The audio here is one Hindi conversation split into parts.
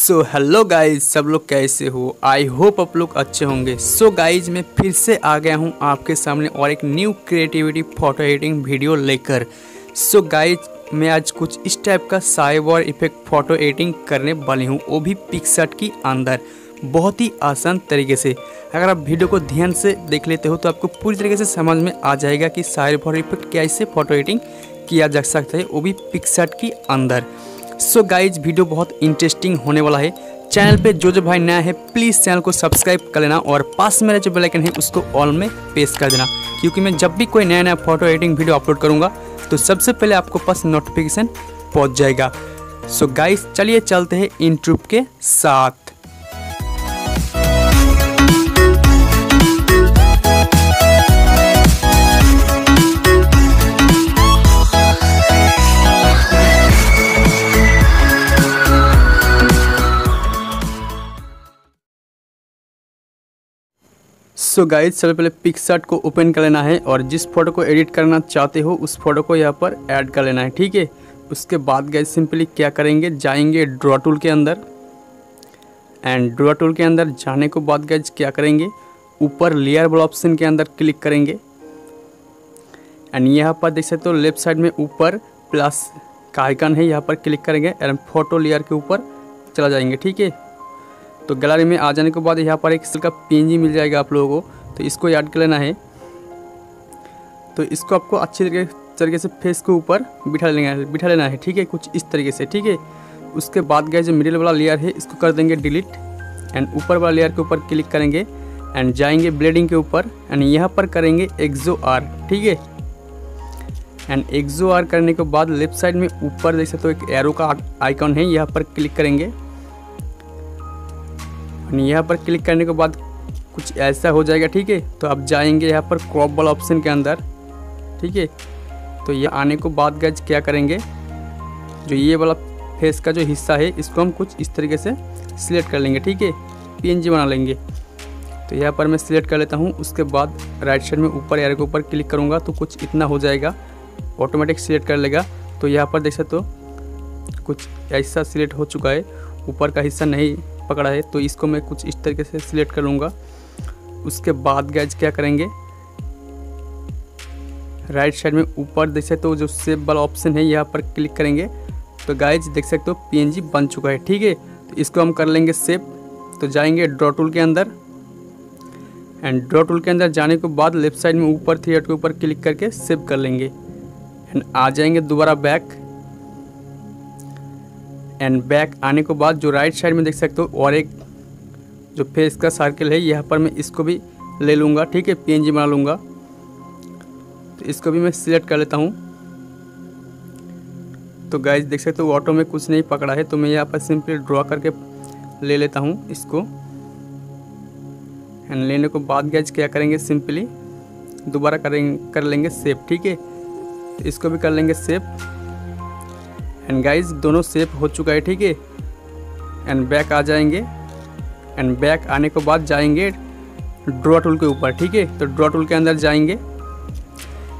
सो हेलो गाइज़ सब लोग कैसे हो? आई होप आप लोग अच्छे होंगे। सो so, गाइज़ मैं फिर से आ गया हूँ आपके सामने और एक new creativity photo editing video लेकर। सो so, गाइज़ मैं आज कुछ इस टाइप का साइबर इफ़ेक्ट फ़ोटो एडिटिंग करने वाली हूँ वो भी पिक्सट की अंदर। बहुत ही आसान तरीके से। अगर आप वीडियो को ध्यान से देख लेते हो तो आपको पूरी तरीके से समझ में आ जाएगा कि साइबर इफ़ेक्ट कैसे फ़ोटो एडिटिंग किया जा सकता है वो भी पिक्सट की अंदर। सो गाइज़ वीडियो बहुत इंटरेस्टिंग होने वाला है। चैनल पे जो जो भाई नया है प्लीज़ चैनल को सब्सक्राइब कर लेना और पास मेरा जो बेलाइकन है, उसको ऑल में पेश कर देना। क्योंकि मैं जब भी कोई नया नया फ़ोटो एडिटिंग वीडियो अपलोड करूँगा तो सबसे पहले आपको पास नोटिफिकेशन पहुँच जाएगा। सो गाइस चलिए चलते हैं इन इंट्रूप के साथ। सो गाइज़ सबसे पहले पिक्सर्ट को ओपन कर लेना है और जिस फ़ोटो को एडिट करना चाहते हो, उस फ़ोटो को यहाँ पर ऐड कर लेना है, ठीक है? उसके बाद गाइज़ सिंपली क्या करेंगे? जाएँगे ड्रॉ टूल के अंदर एंड ड्रॉ टूल के अंदर जाने के बाद गाइज़ क्या करेंगे? ऊपर लेयर वाला ऑप्शन के अंदर क्लिक करेंगे एंड यहाँ पर देख सकते हो लेफ़्ट साइड में ऊपर प्लस का आइकन है, यहाँ पर क्लिक करेंगे एंड फ़ोटो लेयर के ऊपर चला जाएँगे, ठीक है? तो गैलरी में आ जाने के बाद यहाँ पर एक का पीएनजी मिल जाएगा आप लोगों को। तो इसको ऐड कर लेना है। तो इसको आपको अच्छी तरीके तरीके से फेस के ऊपर बिठा लेना है, बिठा लेना है, ठीक है? कुछ इस तरीके से, ठीक है? उसके बाद गए जो मिडिल वाला लेयर है, इसको कर देंगे डिलीट एंड ऊपर वाला लेयर के ऊपर क्लिक करेंगे एंड जाएँगे ब्लेडिंग के ऊपर एंड यहाँ पर करेंगे एक्जो आर ठीक है? एंड एक्जो आर करने के बाद लेफ़्ट साइड में ऊपर देख सकते हो एक एरो का आइकॉन है, यहाँ पर क्लिक करेंगे। यहाँ पर क्लिक करने के बाद कुछ ऐसा हो जाएगा, ठीक है? तो आप जाएँगे यहाँ पर क्रॉप वाला ऑप्शन के अंदर, ठीक है? तो ये आने को बाद गज क्या करेंगे? जो ये वाला फेस का जो हिस्सा है, इसको हम कुछ इस तरीके से सिलेक्ट कर लेंगे, ठीक है? पीएनजी बना लेंगे। तो यहाँ पर मैं सिलेक्ट कर लेता हूँ, उसके बाद राइट साइड में ऊपर एयर के ऊपर क्लिक करूँगा तो कुछ इतना हो जाएगा। ऑटोमेटिक सिलेक्ट कर लेगा। तो यहाँ पर देख सकते हो, कुछ ऐसा सिलेक्ट हो चुका है। ऊपर का हिस्सा नहीं पकड़ा है तो इसको मैं कुछ इस तरीके से सिलेक्ट कर लूँगा। उसके बाद गैज क्या करेंगे? राइट साइड में ऊपर देख सकते हो जो सेव वाला ऑप्शन है, यहाँ पर क्लिक करेंगे। तो गाइज़ देख सकते हो पीएनजी बन चुका है, ठीक है? तो इसको हम कर लेंगे सेव तो जाएँगे ड्रॉ टूल के अंदर। एंड ड्रॉ टूल के अंदर जाने के बाद लेफ़्ट साइड में ऊपर थ्री के ऊपर क्लिक करके सेव कर लेंगे। एंड आ जाएँगे दोबारा बैक एंड बैक आने के बाद जो राइट साइड में देख सकते हो, और एक जो फेस का सर्कल है, यहाँ पर मैं इसको भी ले लूँगा, ठीक है? पी बना लूँगा। तो इसको भी मैं सिलेक्ट कर लेता हूँ। तो गाइज़ देख सकते हो ऑटो में कुछ नहीं पकड़ा है तो मैं यहाँ पर सिंपली ड्रॉ करके ले लेता हूँ इसको। एंड लेने को बाद गैज क्या करेंगे? सिंपली दोबारा करेंगे कर लेंगे सेफ़ ठीक है? तो इसको भी कर लेंगे सेफ़ एंड गाइज़ दोनों सेफ़ हो चुका है, ठीक है? एंड बैक आ जाएँगे। एंड बैक आने के बाद जाएँगे ड्रॉ टूल के ऊपर, ठीक है? तो ड्रॉ टूल के अंदर जाएँगे।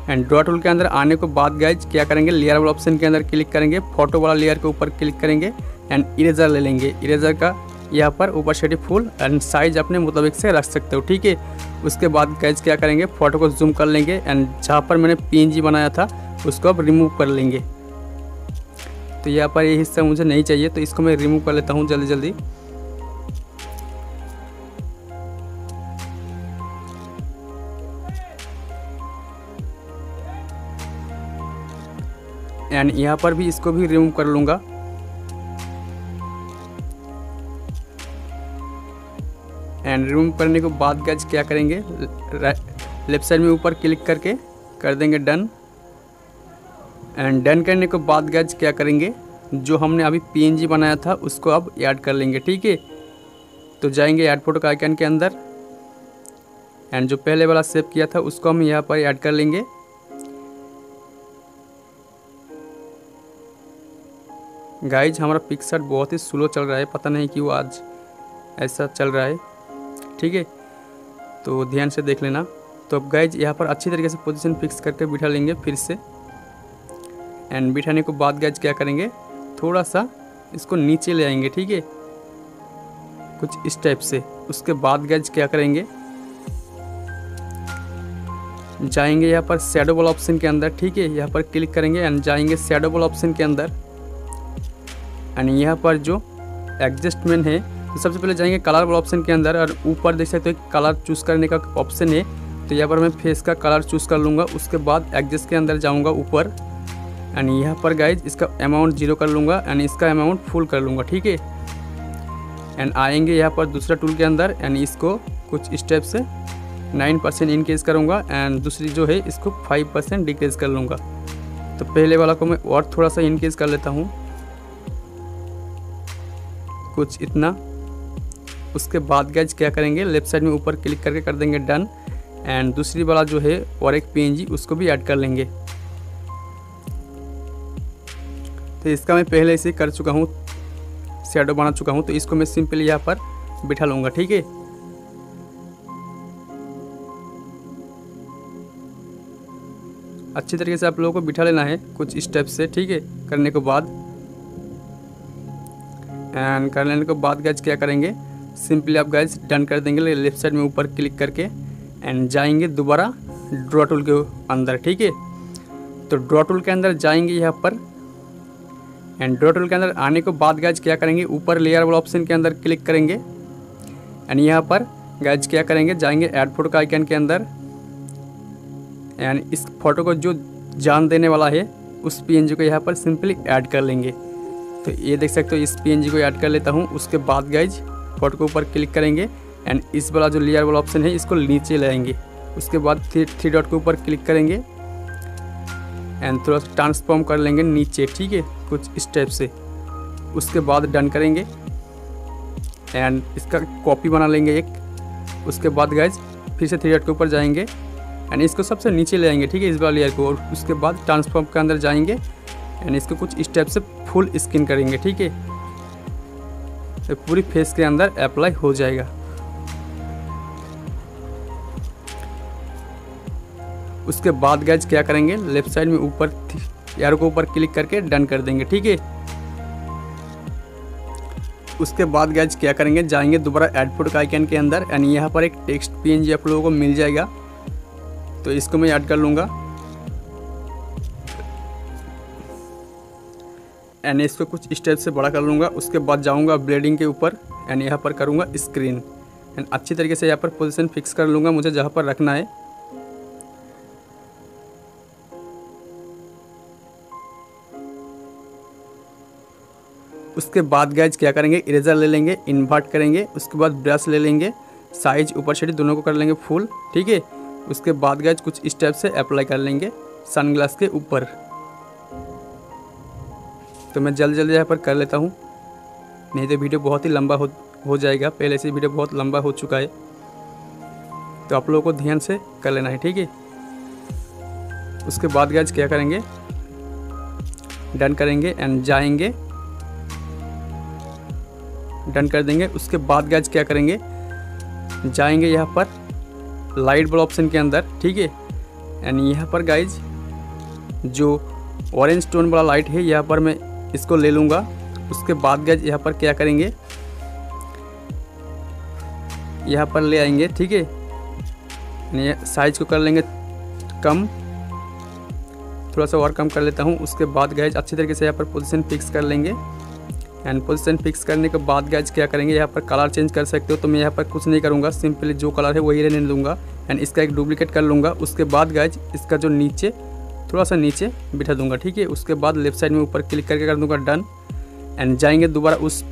एंड ड्रॉ टूल के अंदर आने के बाद गाइज़ क्या करेंगे? लेयर वाला ऑप्शन के अंदर क्लिक करेंगे। फ़ोटो वाला लेयर के ऊपर क्लिक करेंगे। एंड इरेजर ले लेंगे। इरेजर का यहाँ पर ऊपर शेडी फुल एंड साइज़ अपने मुताबिक से रख सकते हो, ठीक है? उसके बाद गैज क्या करेंगे? फ़ोटो को जूम कर लेंगे। एंड जहाँ पर मैंने PNG बनाया था, उसको अब रिमूव कर लेंगे। तो यहाँ पर ये हिस्सा मुझे नहीं चाहिए तो इसको मैं रिमूव कर लेता हूँ जल्दी जल्दी। एंड यहाँ पर भी इसको भी रिमूव कर लूँगा। एंड रिमूव करने के बाद गज क्या करेंगे? लेफ़्ट साइड में ऊपर क्लिक करके कर देंगे डन एंड डन करने के बाद गज क्या करेंगे? जो हमने अभी पीएनजी बनाया था, उसको अब ऐड कर लेंगे, ठीक है? तो जाएँगे ऐड फ़ोटो का आइकन के अंदर। एंड जो पहले वाला सेव किया था, उसको हम यहाँ पर ऐड कर लेंगे। गाइज़ हमारा पिक्सर बहुत ही स्लो चल रहा है, पता नहीं क्यों आज ऐसा चल रहा है, ठीक है? तो ध्यान से देख लेना। तो अब गाइज़ यहाँ पर अच्छी तरीके से पोजीशन फिक्स करके बिठा लेंगे फिर से। एंड बिठाने को बाद गैज क्या करेंगे? थोड़ा सा इसको नीचे ले आएँगे, ठीक है? कुछ इस टाइप से। उसके बाद गैज क्या करेंगे? जाएँगे यहाँ पर शेडो बॉल ऑप्शन के अंदर, ठीक है? यहाँ पर क्लिक करेंगे एंड जाएँगे शेडो बॉल ऑप्शन के अंदर। एंड यहाँ पर जो एडजस्टमेंट है तो सबसे पहले जाएँगे कलर बॉल ऑप्शन के अंदर और ऊपर देख सकते हो कलर चूज़ करने का ऑप्शन है। तो यहाँ पर मैं फेस का कलर चूज़ कर लूँगा, उसके बाद एडजस्ट के अंदर जाऊँगा ऊपर। एंड यहाँ पर गाइज़ इसका अमाउंट ज़ीरो कर लूँगा एंड इसका अमाउंट फुल कर लूँगा, ठीक है? एंड आएँगे यहाँ पर दूसरा टूल के अंदर एंड इसको कुछ स्टेप से नाइन परसेंट इनक्रीज़ करूँगा एंड दूसरी जो है, इसको फाइव परसेंट डिक्रीज़ कर लूँगा। तो पहले वाला को मैं और थोड़ा सा इनक्रीज़ कर लेता हूँ। कुछ इतना। उसके बाद गैज क्या करेंगे? लेफ़्ट साइड में ऊपर क्लिक करके कर देंगे डन एंड दूसरी वाला जो है और एक पीएनजी उसको भी ऐड कर लेंगे। तो इसका मैं पहले से कर चुका हूँ शेडो बना चुका हूँ तो इसको मैं सिंपली यहाँ पर बिठा लूँगा, ठीक है? अच्छी तरीके से आप लोगों को बिठा लेना है कुछ स्टेप से, ठीक है? करने के बाद। एंड कर लेने के बाद गैज क्या करेंगे? सिंपली आप गैज डन कर देंगे लेफ़्ट साइड में ऊपर क्लिक करके एंड जाएँगे दोबारा ड्रॉ टूल के अंदर, ठीक है? तो ड्रॉ टूल के अंदर जाएँगे यहाँ पर एंड ड्रॉ टूल के अंदर आने के बाद गैज क्या करेंगे? ऊपर लेयर वाला ऑप्शन के अंदर क्लिक करेंगे। एंड यहाँ पर गैज क्या करेंगे? जाएँगे एड फ़ोटो का आइकन के अंदर। एंड इस फ़ोटो को जो जान देने वाला है, उस पीएनजी को यहाँ पर सिंपली ऐड कर लेंगे। तो ये देख सकते हो, इस पीएनजी को ऐड कर लेता हूँ। उसके बाद गैज फ़ोटो के ऊपर क्लिक करेंगे। एंड इस वाला जो लेयर वाला ऑप्शन है, इसको नीचे लाएँगे। उसके बाद थ्री थ्री डॉट के ऊपर क्लिक करेंगे। एंड थोड़ा सा ट्रांसफॉर्म कर लेंगे नीचे, ठीक है? कुछ स्टेप से। उसके बाद डन करेंगे। एंड इसका कॉपी बना लेंगे एक। उसके बाद गाइज़ फिर से थ्री के ऊपर जाएँगे। एंड इसको सबसे नीचे ले आएँगे, ठीक है? इस बार लेयर को। और उसके बाद ट्रांसफॉर्म के अंदर जाएँगे। एंड इसको कुछ स्टेप से फुल स्किन करेंगे, ठीक है? तो पूरी फेस के अंदर अप्लाई हो जाएगा। उसके बाद गैज क्या करेंगे? लेफ़्ट साइड में ऊपर यार को ऊपर क्लिक करके डन कर देंगे, ठीक है? उसके बाद गैज क्या करेंगे? जाएँगे दोबारा एड फ़ोटो आइकन के अंदर एंड यहाँ पर एक टेक्स्ट पीएनजी आप लोगों को मिल जाएगा। तो इसको मैं ऐड कर लूँगा। एंड इसको कुछ स्टेप से बड़ा कर लूँगा। उसके बाद जाऊँगा ब्लेडिंग के ऊपर एंड यहाँ पर करूँगा स्क्रीन एंड अच्छी तरीके से यहाँ पर पोजीशन फिक्स कर लूँगा मुझे जहाँ पर रखना है। उसके बाद गैज क्या करेंगे? इरेजर ले लेंगे इन्वर्ट करेंगे, उसके बाद ब्रश ले लेंगे साइज़ ऊपर शेडी दोनों को कर लेंगे फुल ठीक है? उसके बाद गैज कुछ स्टेप से अप्लाई कर लेंगे सनग्लास के ऊपर। तो मैं जल्द जल्दी यहाँ पर कर लेता हूँ। नहीं तो वीडियो बहुत ही लंबा हो हो जाएगा। पहले से वीडियो बहुत लंबा हो चुका है। तो आप लोगों को ध्यान से कर लेना है, ठीक है? उसके बाद गैज क्या करेंगे? डन करेंगे एंड जाएँगे। डन कर देंगे। उसके बाद गैज क्या करेंगे? जाएँगे यहाँ पर लाइट बल ऑप्शन के अंदर, ठीक है? एंड यहाँ पर गाइज़ जो ऑरेंज टोन वाला लाइट है, यहाँ पर मैं इसको ले लूँगा। उसके बाद गैज यहाँ पर क्या करेंगे? यहाँ पर ले आएँगे, ठीक है? साइज़ को कर लेंगे कम। थोड़ा सा और कम कर लेता हूँ। उसके बाद गैज अच्छी तरीके से यहाँ पर पोजीशन फिक्स कर लेंगे। एंड पोजीशन फिक्स करने के बाद गैज क्या करेंगे? यहाँ पर कलर चेंज कर सकते हो तो मैं यहाँ पर कुछ नहीं करूँगा। सिंपली जो कलर है, वही रहने दूँगा। एंड इसका एक डुप्लीकेट कर लूँगा। उसके बाद गैज इसका जो नीचे, थोड़ा सा नीचे बिठा दूँगा, ठीक है? उसके बाद लेफ़्ट साइड में ऊपर क्लिक करके कर दूँगा डन एंड जाएँगे दोबारा उस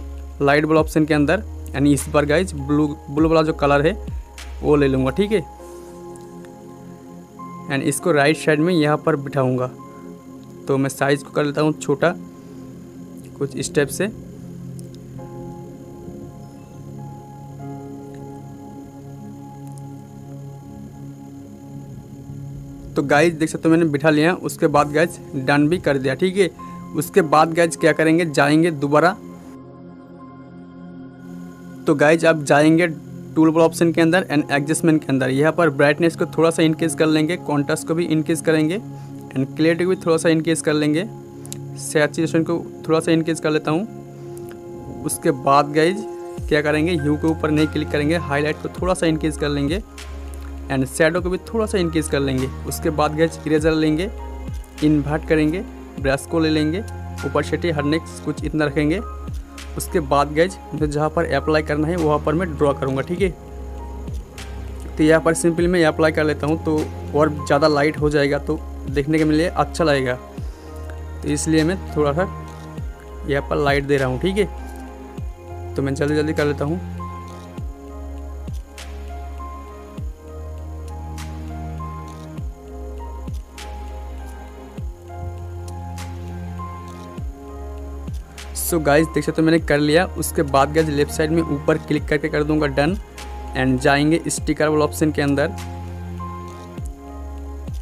लाइट वाला ऑप्शन के अंदर। एंड इस बार गाइज़ ब्लू ब्लू वाला जो कलर है, वो ले लूँगा, ठीक है? एंड इसको राइट साइड में यहाँ पर बिठाऊँगा। तो मैं साइज़ को कर लेता हूँ छोटा। कुछ स्टेप से। तो गाइज़ देख सकते हो मैंने बिठा लिया, उसके बाद गैज डन भी कर दिया, ठीक है? उसके बाद गैज क्या करेंगे? जाएँगे दोबारा। तो गाइज़ आप जाएँगे टूल बल ऑप्शन के अंदर एंड एडजस्टमेंट के अंदर। यहाँ पर ब्राइटनेस को थोड़ा सा इंक्रीज कर लेंगे कॉन्ट्रास्ट को भी इंक्रीज करेंगे एंड क्लियरिटी को भी थोड़ा सा इंक्रीज कर लेंगे। सैचुरेशन को थोड़ा सा इनक्रीज कर लेता हूँ। उसके बाद गाइज़ क्या करेंगे? ह्यू के ऊपर नहीं क्लिक करेंगे हाईलाइट को थोड़ा सा इंक्रीज कर लेंगे एंड शेडो को भी थोड़ा सा इंक्रीज कर लेंगे। उसके बाद गैज इरेजर लेंगे इन्वर्ट करेंगे ब्रश को ले लेंगे, ऊपर छठी हर कुछ इतना रखेंगे। उसके बाद गैज मुझे जहाँ पर अप्लाई करना है, वहाँ पर मैं ड्रॉ करूँगा, ठीक है? तो यहाँ पर सिंपली मैं अप्लाई कर लेता हूँ तो और ज़्यादा लाइट हो जाएगा तो देखने के लिए अच्छा लगेगा। तो इसलिए मैं थोड़ा सा यहाँ पर लाइट दे रहा हूँ, ठीक है? तो मैं जल्दी जल्दी कर लेता हूँ। सो so गाइज़ देख सकते हो मैंने कर लिया। उसके बाद गैज लेफ़्ट साइड में ऊपर क्लिक करके कर दूँगा डन एंड जाएँगे स्टिकर वाले ऑप्शन के अंदर।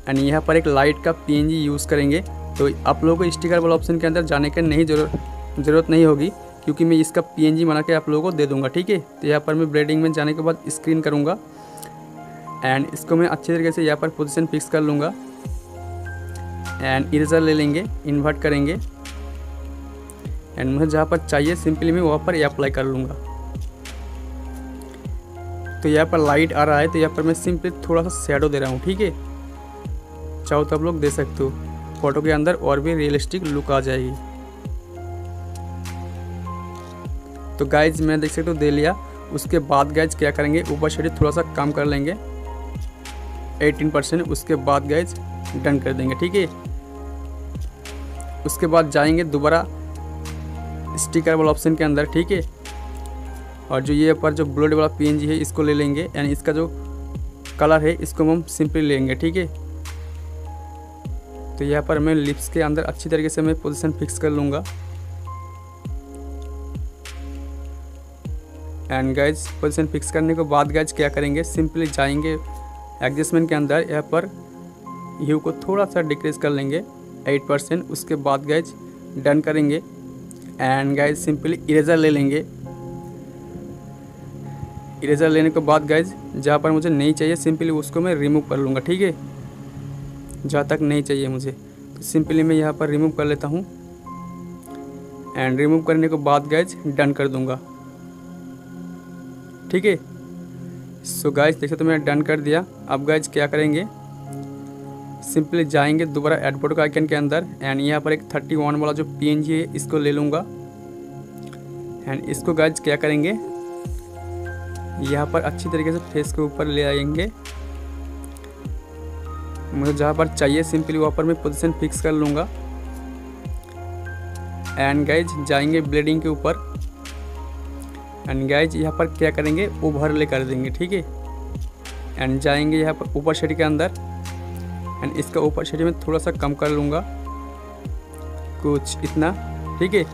एंड यहाँ पर एक लाइट का पीएनजी यूज़ करेंगे। तो आप लोगों को स्टिकर वाला ऑप्शन के अंदर जाने की नहीं ज़रूरत ज़रूरत नहीं होगी, क्योंकि मैं इसका पीएनजी बना के आप लोगों को दे दूँगा, ठीक है? तो यहाँ पर मैं ब्रेडिंग में जाने के बाद स्क्रीन करूँगा। एंड इसको मैं अच्छे तरीके से यहाँ पर पोजिशन फिक्स कर लूँगा। एंड इरेजर ले लेंगे इन्वर्ट करेंगे। एंड मुझे जहाँ पर चाहिए सिंपली मैं वहाँ पर अप्लाई कर लूँगा। तो यहाँ पर लाइट आ रहा है तो यहाँ पर मैं सिंपली थोड़ा सा शेडो दे रहा हूँ, ठीक है? चाहो तो आप लोग दे सकते हो। फ़ोटो के अंदर और भी रियलिस्टिक लुक आ जाएगी। तो गाइज़ मैं देख सकते हो दे लिया। उसके बाद गाइज़ क्या करेंगे? ऊपर शेडी थोड़ा सा कम कर लेंगे। 18 परसेंट उसके बाद गाइज़ डन कर देंगे, ठीक है? उसके बाद जाएँगे दोबारा स्टिकर वाला ऑप्शन के अंदर, ठीक है? और जो ये पर जो ब्लड वाला पीएनजी है, इसको ले लेंगे। यानी इसका जो कलर है, इसको हम सिंपली लेंगे, ठीक है? तो यहाँ पर मैं लिप्स के अंदर अच्छी तरीके से मैं पोजीशन फिक्स कर लूँगा। एंड गाइज़ पोजीशन फिक्स करने के बाद गाइज़ क्या करेंगे? सिंपली जाएँगे एडजस्टमेंट के अंदर। यहाँ पर ह्यू को थोड़ा सा डिक्रीज कर लेंगे एट परसेंट उसके बाद गाइज़ डन करेंगे। एंड गाइज़ सिंपली इरेज़र ले लेंगे। इरेज़र लेने के बाद गाइज़ जहाँ पर मुझे नहीं चाहिए सिंपली उसको मैं रिमूव कर लूँगा, ठीक है? जहाँ तक नहीं चाहिए मुझे। तो सिंपली मैं यहाँ पर रिमूव कर लेता हूँ। एंड रिमूव करने के बाद गैज डन कर दूँगा। ठीक है? सो गाइज़ देखो तो मैंने डन कर दिया। अब गाइज़ क्या करेंगे? सिंपली जाएँगे दोबारा एडपोर्ट का आइकन के अंदर। एंड यहाँ पर एक थर्टी वन वाला जो पीएनजी है, इसको ले लूँगा। एंड इसको गाइज़ क्या करेंगे? यहाँ पर अच्छी तरीके से फेस के ऊपर ले आएँगे। मुझे जहाँ पर चाहिए सिंपली वहाँ पर मैं पोजीशन फिक्स कर लूँगा। एंड गाइज़ जाएँगे ब्लेडिंग के ऊपर। एंड गाइज़ यहाँ पर क्या करेंगे? ओवरले कर देंगे, ठीक है? एंड जाएँगे यहाँ पर ऊपर शेड के अंदर। एंड इसका ऊपर शेड में थोड़ा सा कम कर लूँगा। कुछ इतना, ठीक है?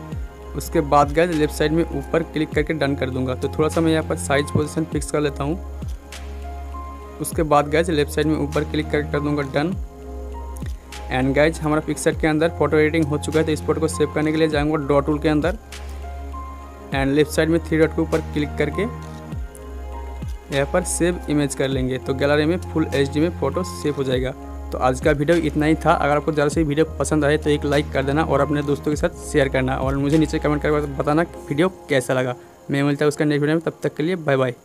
उसके बाद गए लेफ़्ट साइड में ऊपर क्लिक करके डन कर दूँगा। तो थोड़ा सा मैं यहाँ पर साइज़ पोजीशन फिक्स कर लेता हूँ। उसके बाद गैज लेफ़्ट साइड में ऊपर क्लिक करके कर दूँगा डन एंड गैज हमारा पिक्सर के अंदर फ़ोटो एडिटिंग हो चुका है तो इस फ़ोटो को सेव करने के लिए जाऊँगा डॉट टूल के अंदर. एंड लेफ़्ट साइड में थ्री डॉट के ऊपर क्लिक करके यहाँ पर सेव इमेज कर लेंगे तो गैलरी में फुल एच में फ़ोटो सेव हो जाएगा. तो आज का वीडियो इतना ही था. अगर आपको ज़्यादा से वीडियो पसंद आए तो एक लाइक कर देना और अपने दोस्तों के साथ शेयर करना. और मुझे नीचे कमेंट करके बताना वीडियो कैसा लगा. मैं मिलता है उसका नेक्स्ट वीडियो में. तब तक के लिए बाय बाय